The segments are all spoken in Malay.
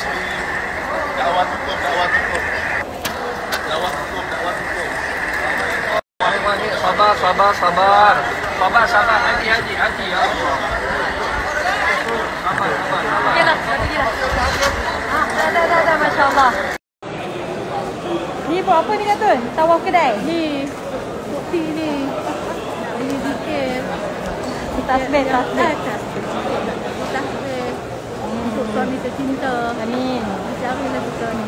Dakwah cukup, dakwah cukup. Dakwah cukup, dakwah cukup. Ayuh, haji, sabar, sabar, sabar. Sabar, sabar, haji, haji, haji. Ya. Sabar, sabar, sabar. Gila, gila. Dah, dah, dah, Masya Allah. Ni buat apa ni Katun? Tawaf kedai? Ni Bukti ni Ini dikir Tasbih, tasbih suami tercinta. Amin. Cari lah kita ni.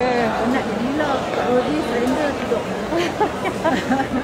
Eh, nak jadi lah. Oh, dia surrender duduk.